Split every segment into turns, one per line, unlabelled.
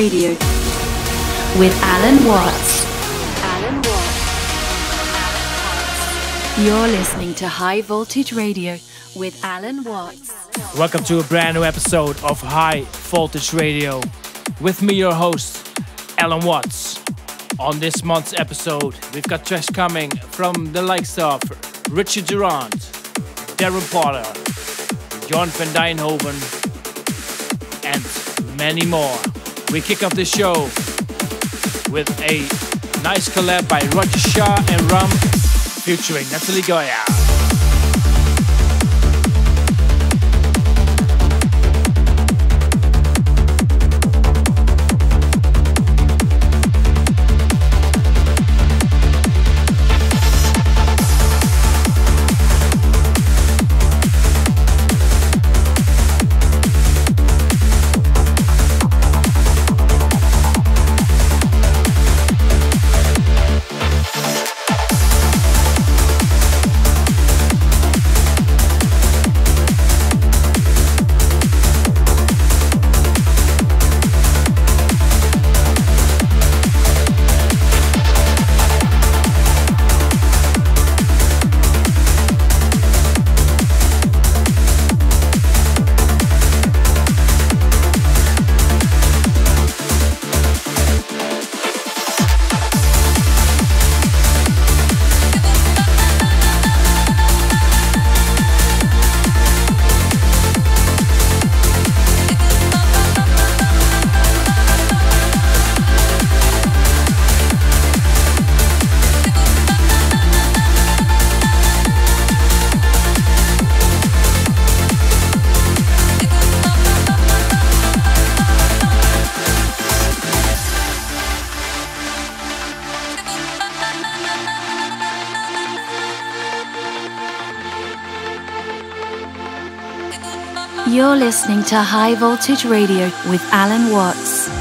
Radio with Allen Watts. Allen Watts. You're listening to High Voltage Radio with Allen Watts.
Welcome to a brand new episode of High Voltage Radio. With me, your host, Allen Watts. On this month's episode, we've got tracks coming from the likes of Richard Durand, Darren Porter, John van Dijnhoven, and many more. We kick off the show with a nice collab by Roger Shah and Rum featuring Natalie Goya.
Listening to High Voltage Radio with Allen Watts.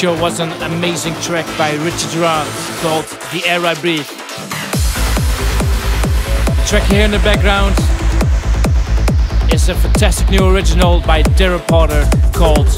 Show was an amazing track by Richard Durand called The Air I Breathe. The track here in the background is a fantastic new original by Darren Porter called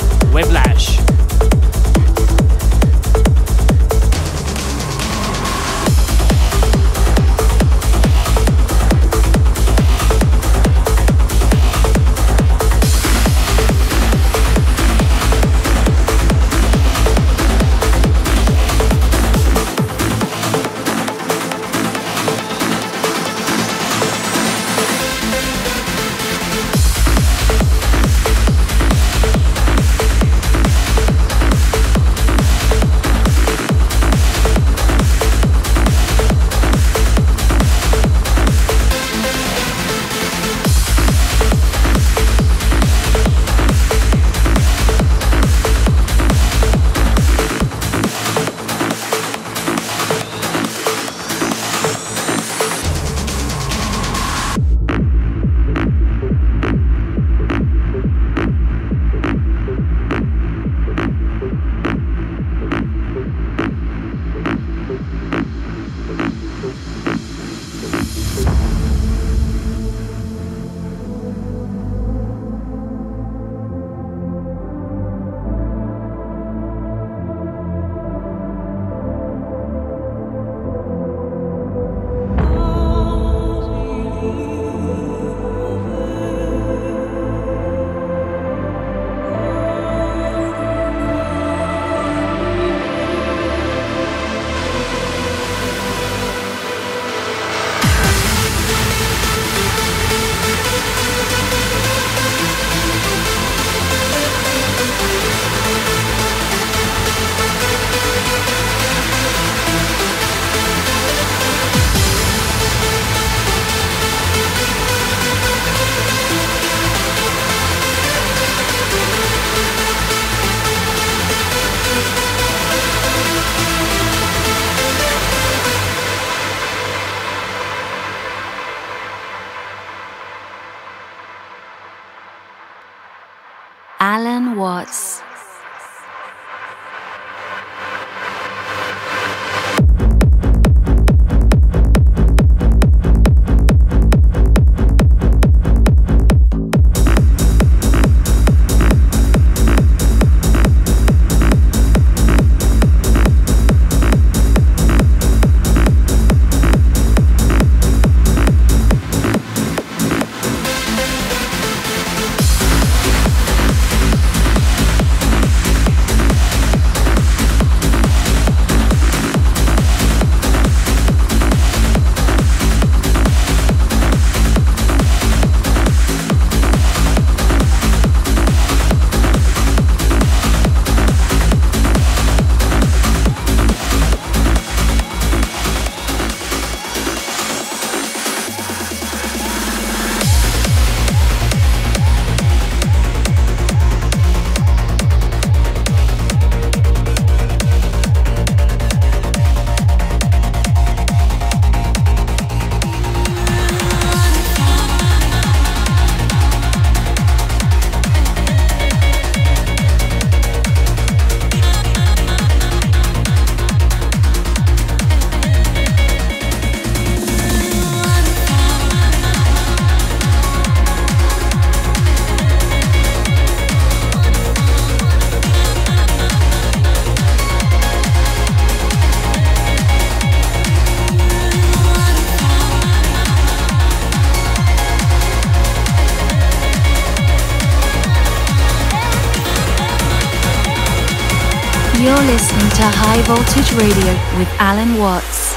Whiplash.
High Voltage Radio with Allen Watts.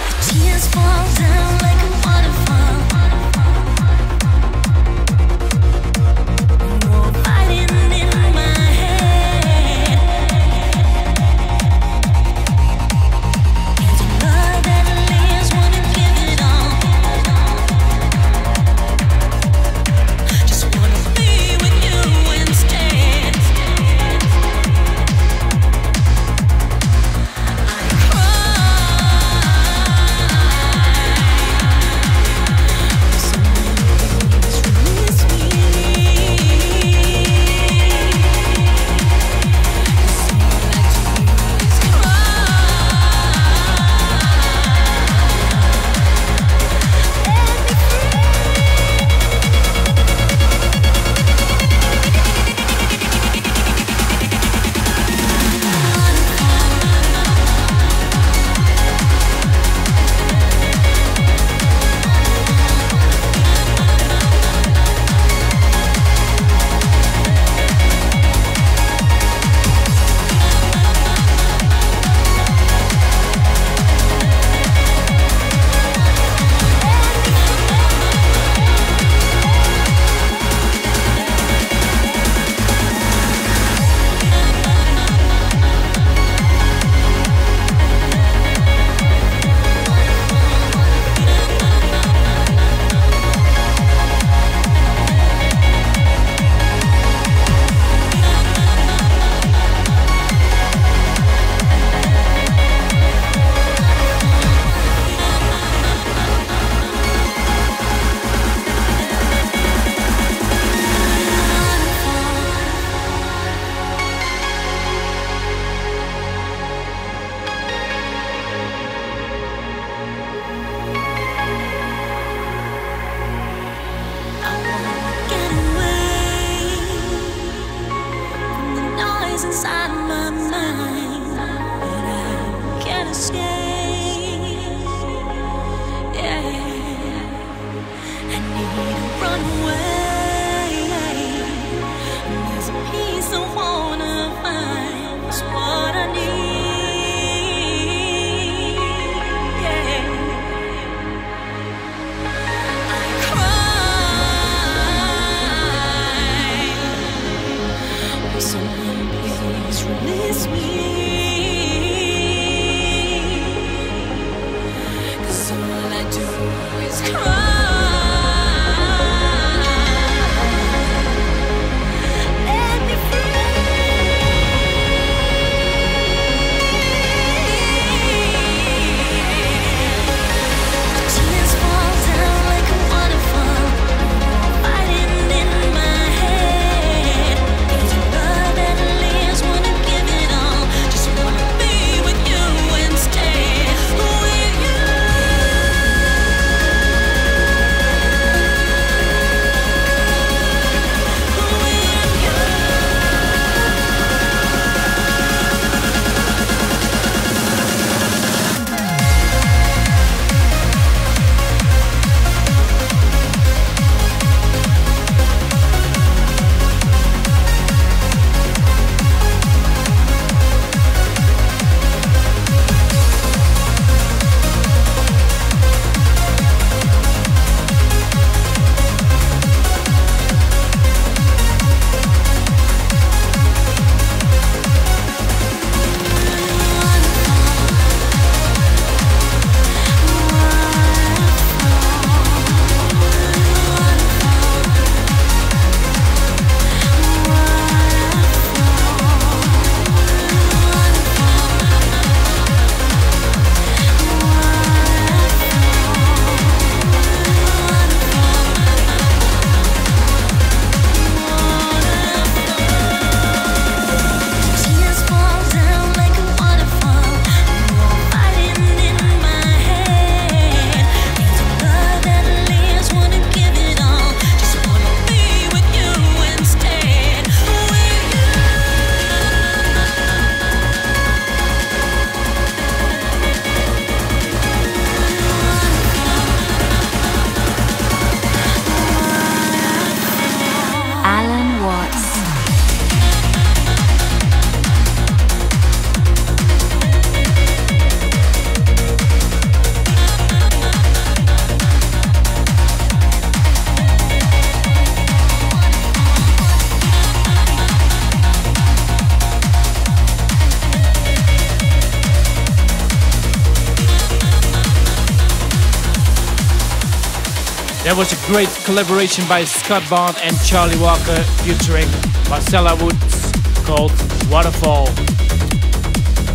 Great collaboration by Scott Bond and Charlie Walker featuring Marcella Woods called Waterfall.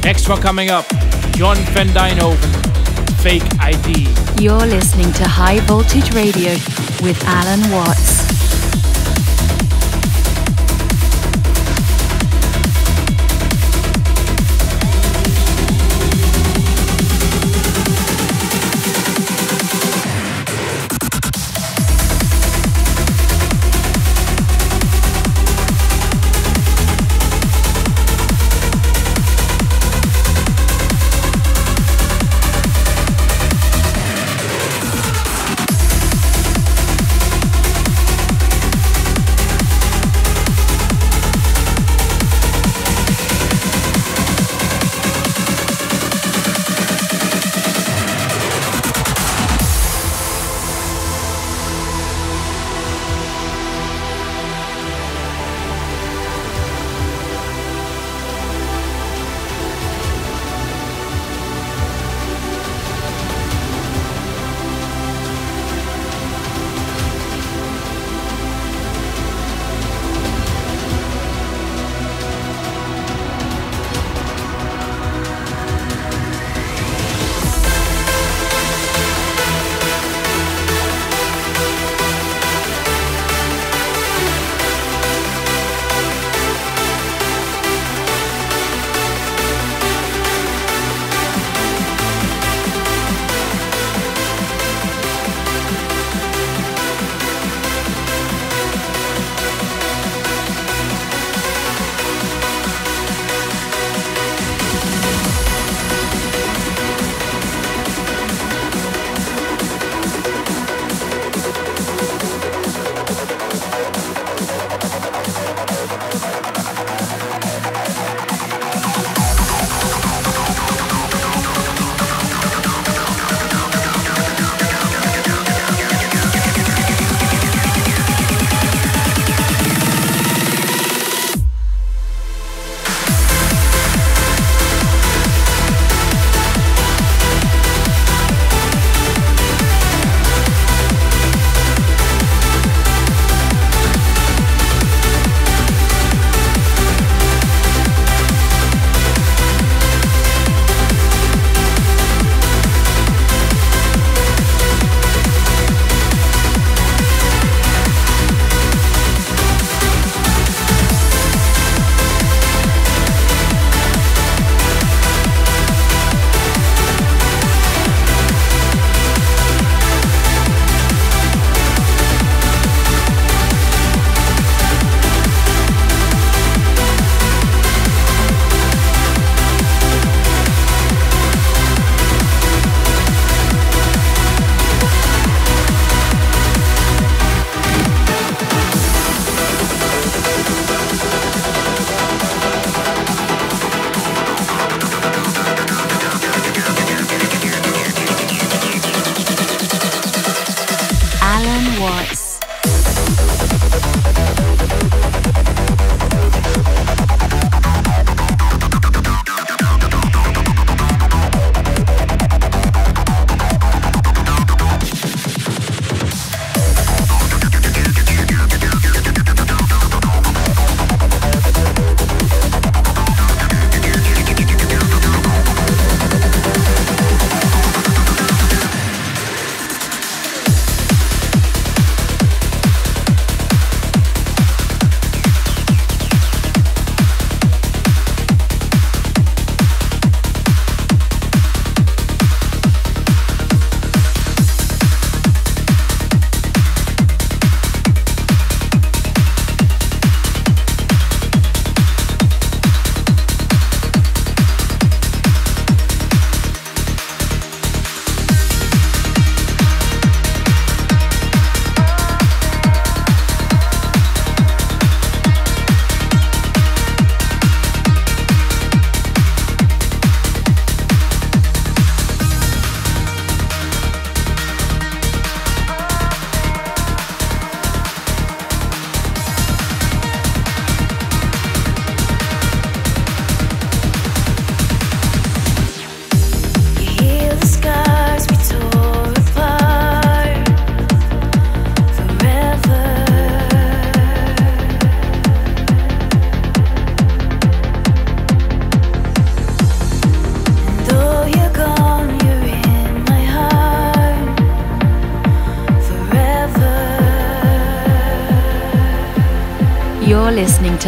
Next one coming up, John Van Dijnhoven, Fake ID.
You're listening to High Voltage Radio with Allen. Watts.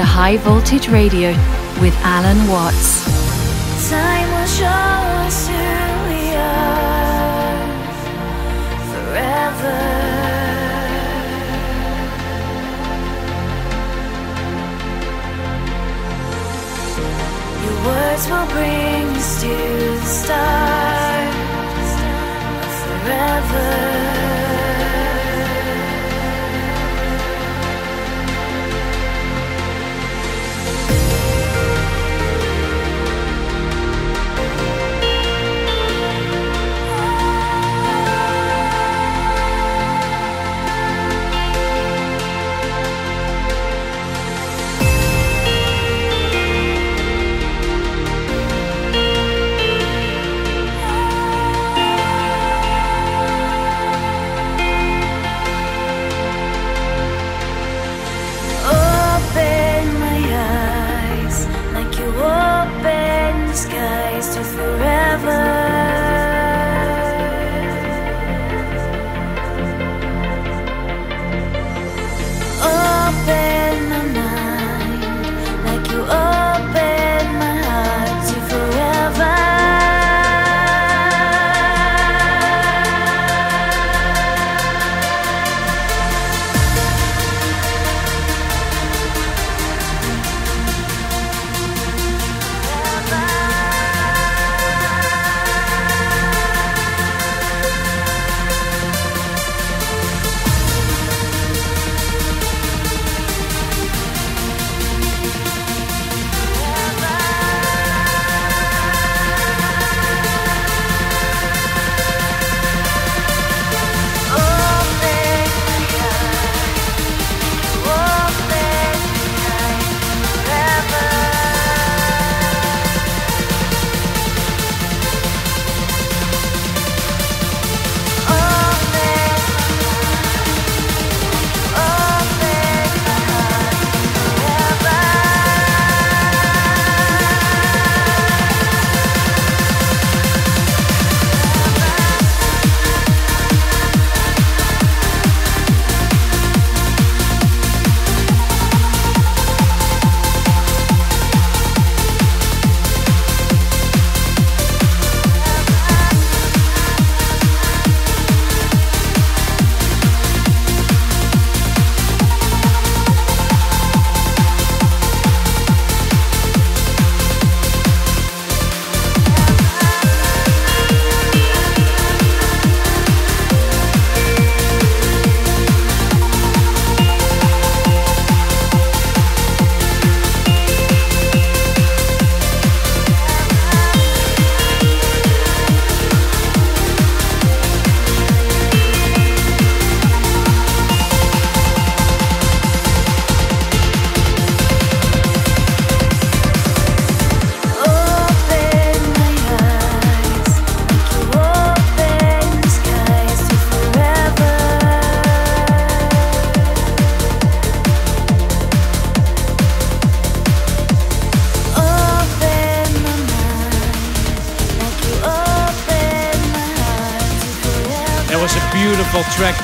To High Voltage Radio with Allen Watts.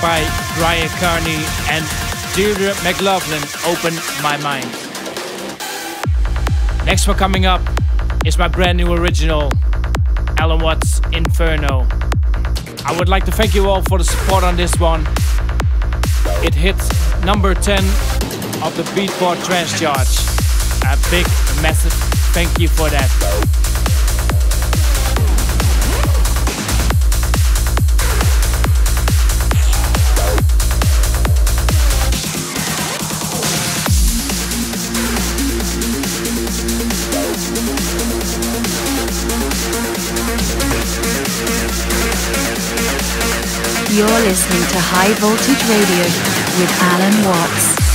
By Bryan Kearney and Deirdre McLaughlin, Open My Mind. Next one coming up is my brand new original, Allen Watts Inferno. I would like to thank you all for the support on this one. It hit number 10 of the Beatport Trance Chart. A big, massive thank you for that.
You're listening to High Voltage Radio with Allen Watts.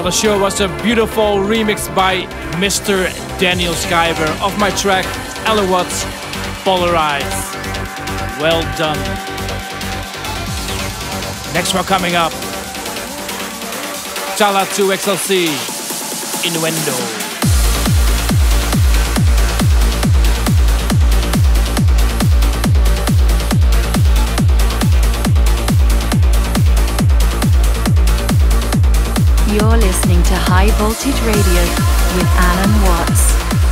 Well, the show was a beautiful remix by Mr. Daniel Skyver of my track Allen Watts Polarize. Well done. Next one coming up Chala 2 XLC Innuendo.
You're listening to High Voltage Radio with Allen Watts.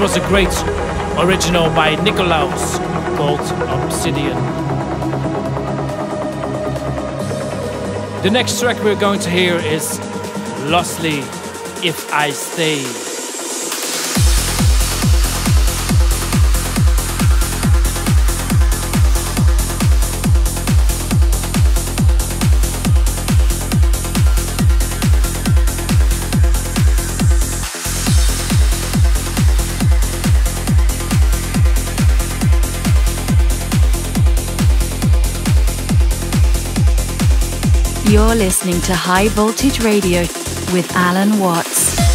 Was a great original by Nikolaus called Obsidian. The next track we're going to hear is Lostly If I Stay.
You're listening to High Voltage Radio with Allen Watts.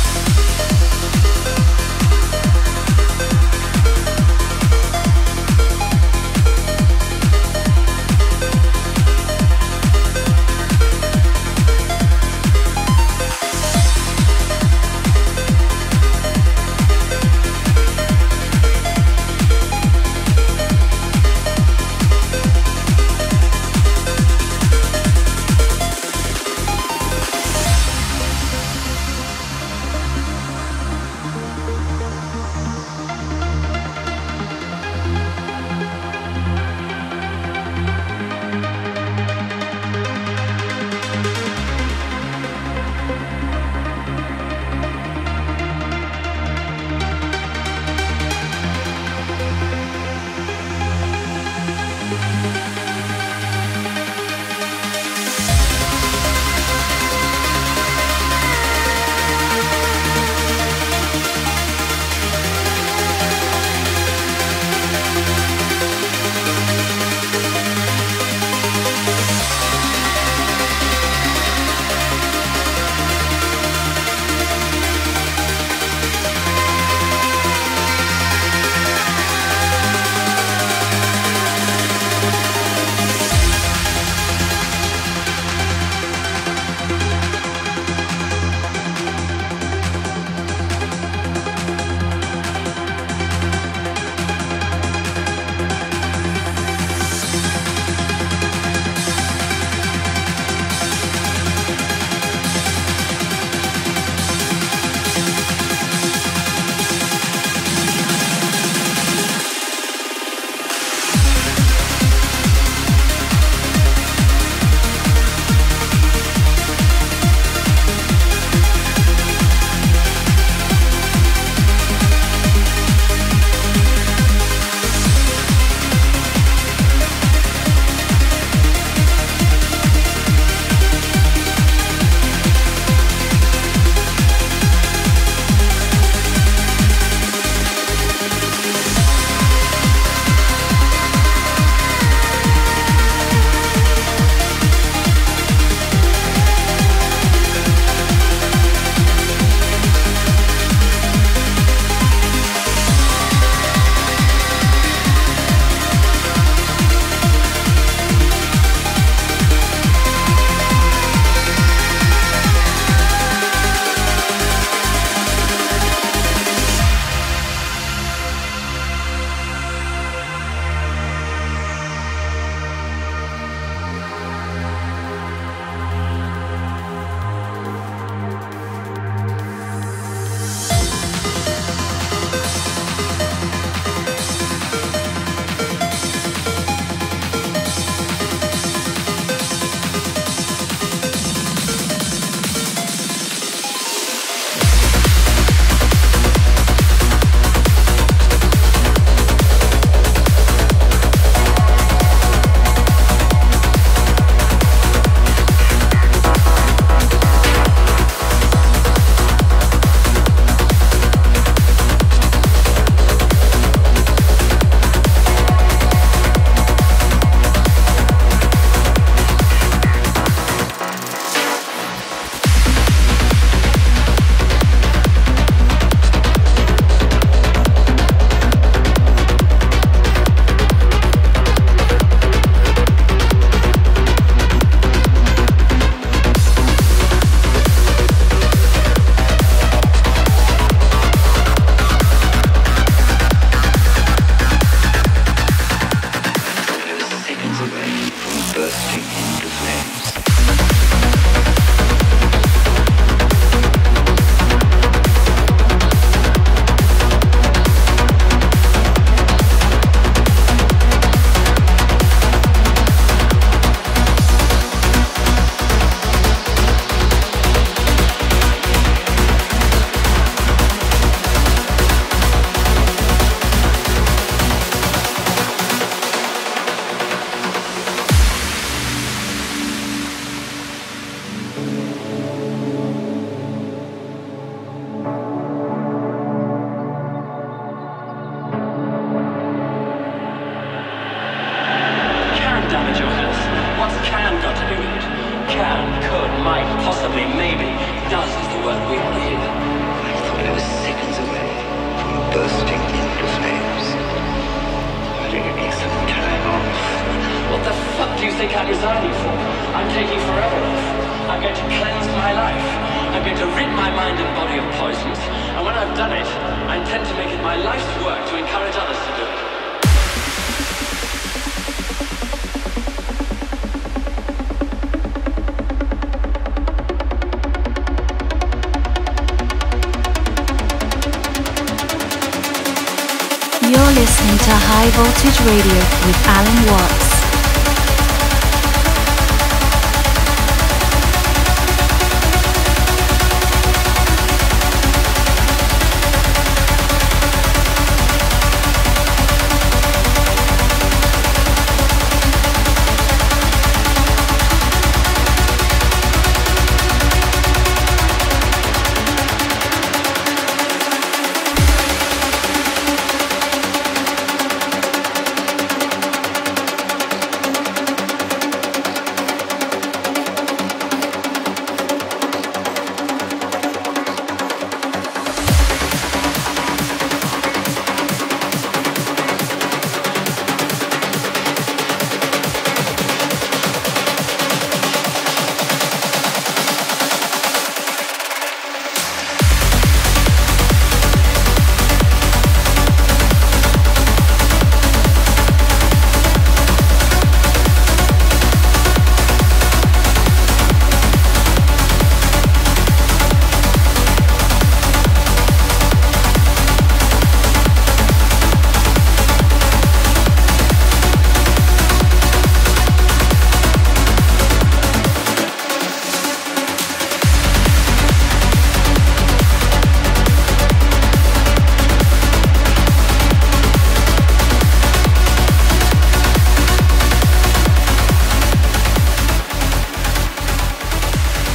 High Voltage Radio with Allen Watts.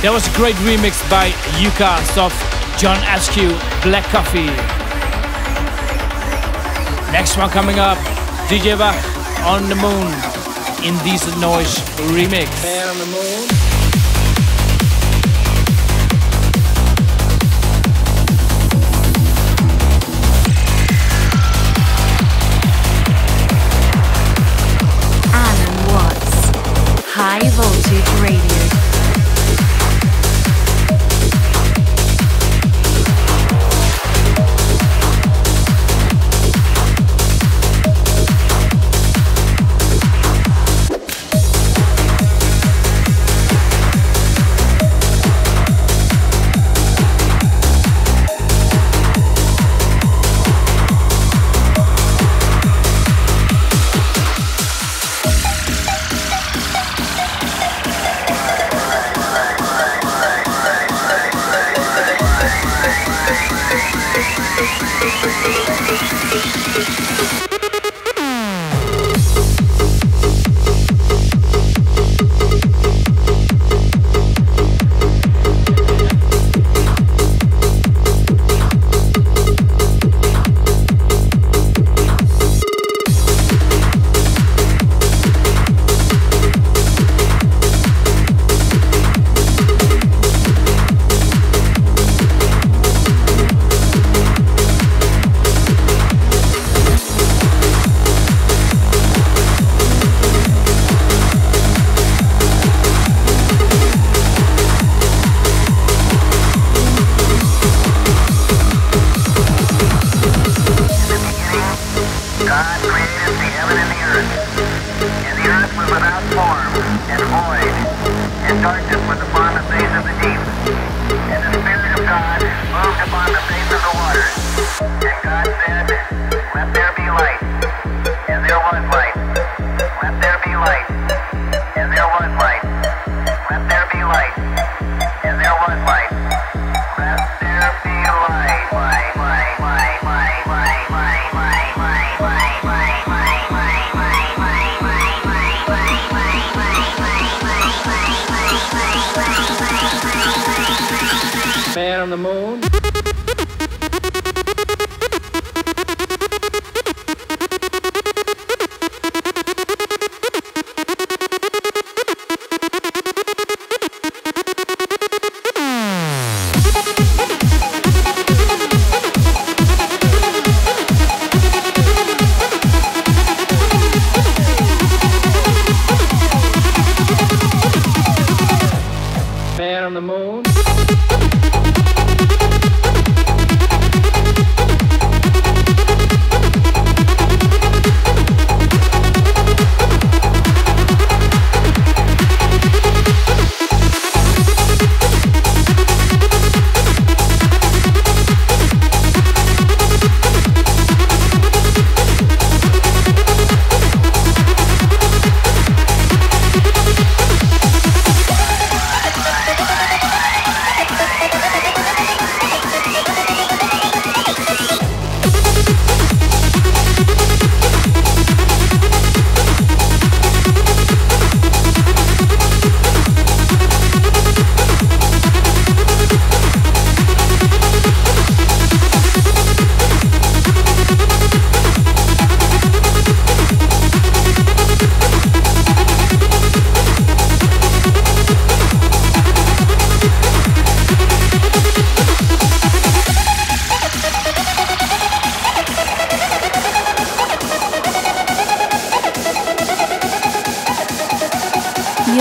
That was a great remix by Ucast of John Askew, Black Coffee. Next one coming up, DJ Bach on the Moon in Decent Noise remix.
Man on the moon.
Light. And there was light.
Man.
Man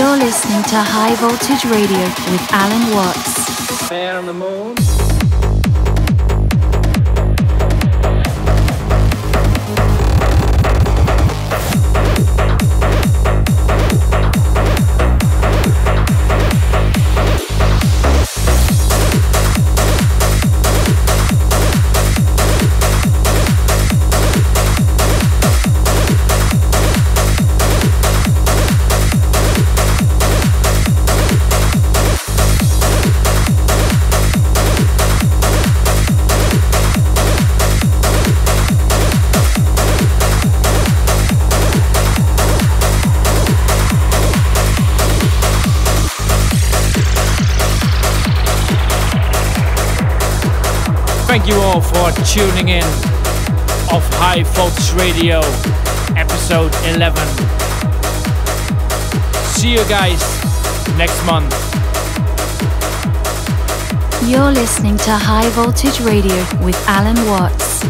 You're listening to High Voltage Radio with Allen Watts.
Man on the moon.
For tuning in of High Voltage Radio, episode 11. See you guys next month.
You're listening to High Voltage Radio with Allen Watts.